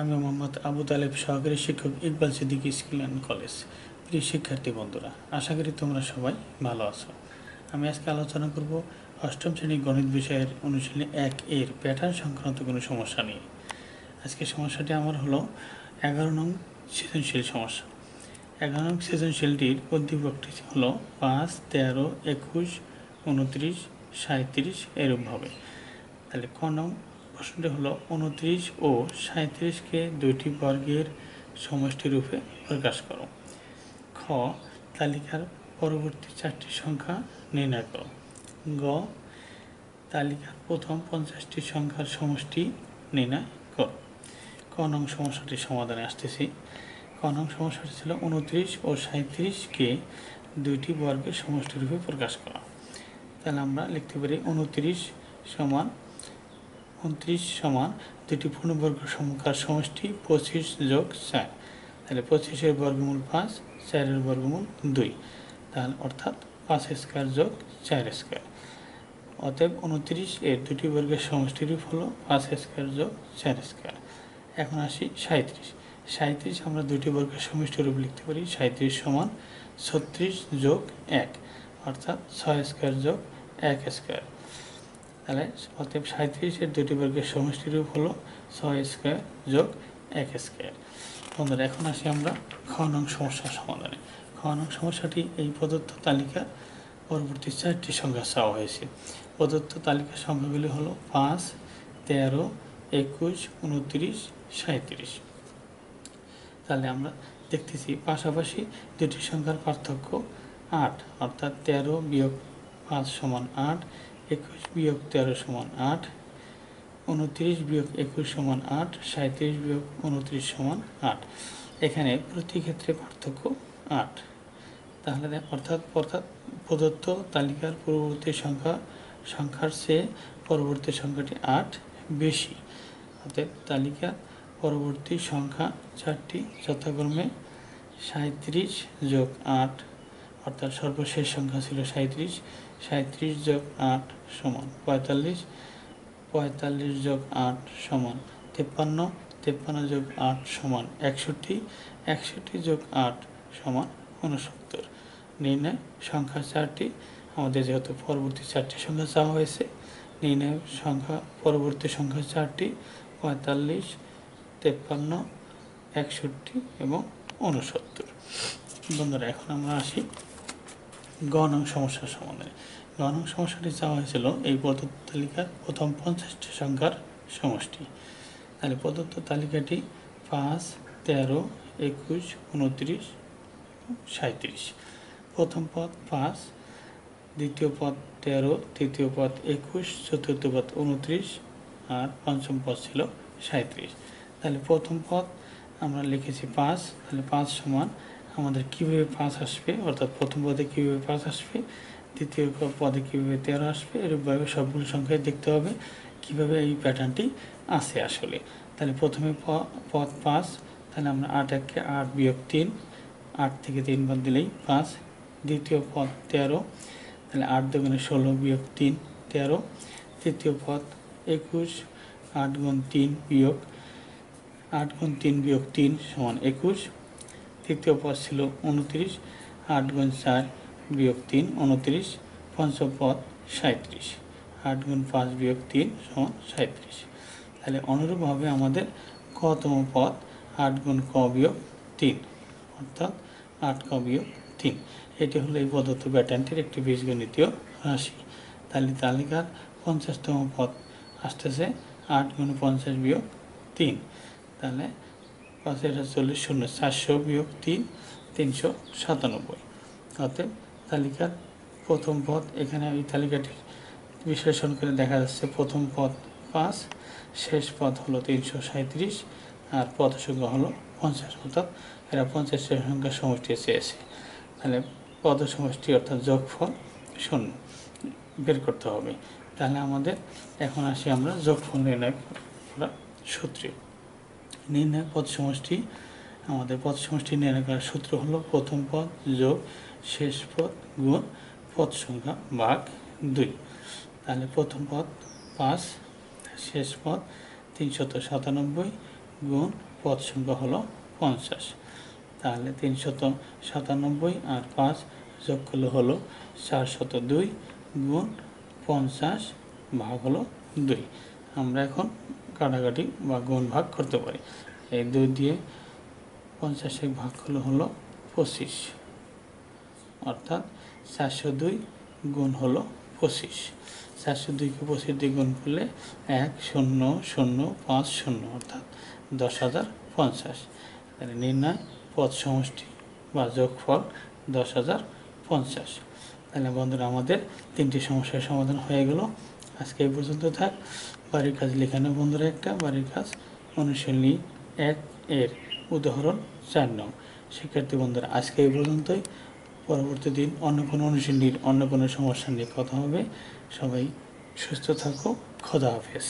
আমি মোহাম্মদ আবু তালেব সহকারী শিক্ষক Iqbal Siddiqui school and college. প্রিয় শিক্ষার্থী বন্ধুরা, আশা করি তোমরা সবাই ভালো আছো। আমি আজকে আলোচনা করব অষ্টম শ্রেণি গণিত বিষয়ের অনুশীলনী এক এর প্যাটার্ন সংক্রান্ত কোনো সমস্যা নিয়ে। আজকে সমস্যাটি আমার হলো এগারো নং সৃজনশীল সমস্যা। এগারো নং সৃজনশীলটির উদ্দীপকটি হলো পাঁচ, তেরো, একুশ, উনত্রিশ সাঁত্রিশ এরূপভাবে তাহলে ক নং প্রশ্নটি হলো উনত্রিশ ও সাঁত্রিশকে দুইটি বর্গের সমষ্টি রূপে প্রকাশ করো। খ, তালিকার পরবর্তী চারটি সংখ্যা নির্ণয় করো। গ, তালিকার প্রথম পঞ্চাশটি সংখ্যার সমষ্টি নির্ণয় করো। ক নং সমস্যাটির সমাধানে আসতেছি। ক নং সমস্যাটি ছিল উনত্রিশ ও সাঁত্রিশকে দুইটি বর্গের সমষ্টি রূপে প্রকাশ করা। তাহলে আমরা লিখতে পারি উনত্রিশ সমান উনত্রিশ সমান দুটি পূর্ণবর্গ সংখ্যার সমষ্টি পঁচিশ যোগ চার। তাহলে পঁচিশের বর্গমূল পাঁচ, চারের বর্গমূল দুই। তাহলে অর্থাৎ পাঁচ স্কোয়ার যোগ চার স্কোয়ার। অতএব উনত্রিশ এর দুটি বর্গের সমষ্টি রূপ হলো পাঁচ স্কোয়ার যোগ চার স্কোয়ার। এখন আসি সাঁত্রিশ সাঁত্রিশ আমরা দুটি বর্গের সমষ্টি রূপ লিখতে পারি সাঁত্রিশ সমান ছত্রিশ যোগ এক, অর্থাৎ ছয় স্কোয়ার যোগ এক স্কোয়ার। তাহলে অতএব সাঁত্রিশের দুটি বর্গের সমষ্টি রূপ হলো ছয় স্কোয়ার যোগ এক স্কোয়ার। বন্ধুরা, এখন আসি আমরা খ নং সমস্যার সমাধানে। খ নং সমস্যাটি এই প্রদত্ত তালিকার পরবর্তী চারটি সংখ্যা চাওয়া হয়েছে। প্রদত্ত তালিকার সংখ্যাগুলি হলো পাঁচ, তেরো, একুশ, উনত্রিশ সাঁত্রিশ তাহলে আমরা দেখতেছি পাশাপাশি দুটি সংখ্যার পার্থক্য আট, অর্থাৎ তেরো বিয়োগ পাঁচ সমান আট একুশ বিয়োগ তেরো সমান আট, উনত্রিশ বিয়োগ একুশ সমান আট সাঁত্রিশ বিয়োগ উনত্রিশ সমান আট। এখানে প্রতি ক্ষেত্রে পার্থক্য আট। তাহলে অর্থাৎ অর্থাৎ প্রদত্ত তালিকার পূর্ববর্তী সংখ্যা, সংখ্যার চেয়ে পরবর্তী সংখ্যাটি আট বেশি। অর্থাৎ তালিকা পরবর্তী সংখ্যা চারটি যথাক্রমে সাঁত্রিশ যোগ আট, অর্থাৎ সর্বশেষ সংখ্যা ছিল সাঁত্রিশ সাঁত্রিশ যোগ আট সমান পঁয়তাল্লিশ পঁয়তাল্লিশ যোগ আট সমান তেপ্পান্ন তেপ্পান্ন যোগ আট সমান একষট্টি একষট্টি যোগ আট সমান উনসত্তর নির্ণয় সংখ্যা চারটি। আমাদের যেহেতু পরবর্তী চারটি সংখ্যা চাওয়া হয়েছে, নির্ণয় সংখ্যা, পরবর্তী সংখ্যা চারটি, পঁয়তাল্লিশ, তেপ্পান্ন, একষট্টি এবং উনসত্তর বন্ধুরা, এখন আমরা আসি গ নং সমস্যার সমাধানে। গ নং সমস্যাটি চাওয়া হয়েছিল, এই প্রদত্ত তালিকার প্রথম পঞ্চাশটি সংখ্যার সমষ্টি। তাহলে প্রদত্ত তালিকাটি পাঁচ, তেরো, একুশ, উনত্রিশ সাঁত্রিশ প্রথম পদ পাঁচ, দ্বিতীয় পদ তেরো, তৃতীয় পদ একুশ, চতুর্থ পদ উনত্রিশ আর পঞ্চম পদ ছিল সাঁত্রিশ তাহলে প্রথম পদ আমরা লিখেছি পাঁচ, তাহলে পাঁচ সমান আমাদের কীভাবে পাঁচ আসবে, অর্থাৎ প্রথম পদে কীভাবে পাঁচ আসবে, দ্বিতীয় পদে কীভাবে তেরো আসবে, এরূপভাবে সবগুলো সংখ্যায় দেখতে হবে, কীভাবে এই প্যাটার্নটি আসে আসলে। তাহলে প্রথমে পদ পাঁচ তাহলে আমরা আট একে আট বিয়োগ তিন, আট থেকে তিন বাদ দিলেই পাঁচ, দ্বিতীয় পদ তেরো, তাহলে আট দুগুণে ষোলো বিয়োগ তিন, তেরো, তৃতীয় পদ একুশ, আট গুণ তিন বিয়োগ, আট গুণ তিন বিয়োগ তিন সমান একুশ তৃতীয় পদ ছিল উনত্রিশ আট গুণ চার বিয়োগ তিন, উনত্রিশ পঞ্চম পদ সাঁত্রিশ আট গুণ পাঁচ বিয়োগ তিন সমান সাঁত্রিশ তাহলে অনুরূপভাবে আমাদের কতম পদ আট গুণ ক বিয়োগ তিন, অর্থাৎ আট ক বিয়োগ তিন। এটি হলো এই প্রদত্ত প্যাটার্নটির একটি বীজগণিতীয় রাশি। তাহলে তালিকার পঞ্চাশতম পদ আসতেছে আট গুণ পঞ্চাশ বিয়োগ তিন। তাহলে পাঁচের চল্লিশ শূন্য চারশো বিয়োগ তিন, তিনশো সাতানব্বই। অতএব তালিকার প্রথম পদ এখানে এই তালিকাটি বিশ্লেষণ করে দেখা যাচ্ছে প্রথম পদ পাঁচ, শেষ পদ হলো তিনশো সাঁত্রিশ আর পদ সংখ্যা হলো পঞ্চাশ। অর্থাৎ এরা পঞ্চাশের সংখ্যা সমষ্টি চেয়েছে। তাহলে পদ সমষ্টি অর্থাৎ যোগফল শূন্য। বের করতে হবে। তাহলে আমাদের এখন আসি আমরা যোগফল নির্ণয় করা সূত্রে। নির্ণয় পদ সমষ্টি আমাদের পদ সমষ্টি নির্ণয় করার সূত্র হলো প্রথম পদ যোগ, শেষ পদ গুণ, পদ সংখ্যা ভাগ দুই। তাহলে প্রথম পদ পাঁচ, শেষ পদ তিনশত সাতানব্বই গুণ, পদ সংখ্যা হলো পঞ্চাশ। তাহলে তিনশত সাতানব্বই আর পাঁচ যোগ করলে হলো চারশত দুই গুণ, পঞ্চাশ ভাগ হলো দুই। আমরা এখন কাটাকাটি বা গুণ ভাগ করতে পারি। এই দুই দিয়ে পঞ্চাশে ভাগ করলে হলো পঁচিশ। অর্থাৎ চারশো দুই গুণ হলো পঁচিশ। চারশো দুইকে পঁচিশ দিয়ে গুণ করলে এক, শূন্য শূন্য, পাঁচ, শূন্য, অর্থাৎ দশ হাজার পঞ্চাশ। তাহলে নির্ণয়, পদ সমষ্টি বা যোগফল দশ হাজার পঞ্চাশ। তাহলে বন্ধুরা, আমাদের তিনটি সমস্যার সমাধান হয়ে গেল। আজকে এই পর্যন্ত থাক। বাড়ির কাজ লেখানো বন্ধুরা একটা, বাড়ির কাজ অনুশীলনী এক এর উদাহরণ চার নং। শিক্ষার্থী বন্ধুরা, আজকে এই পর্যন্তই। পরবর্তী দিন অন্য কোনো অনুশীলনীর, অন্য কোনো সমস্যা নিয়ে কথা হবে। সবাই সুস্থ থাকো। খোদা হাফেজ।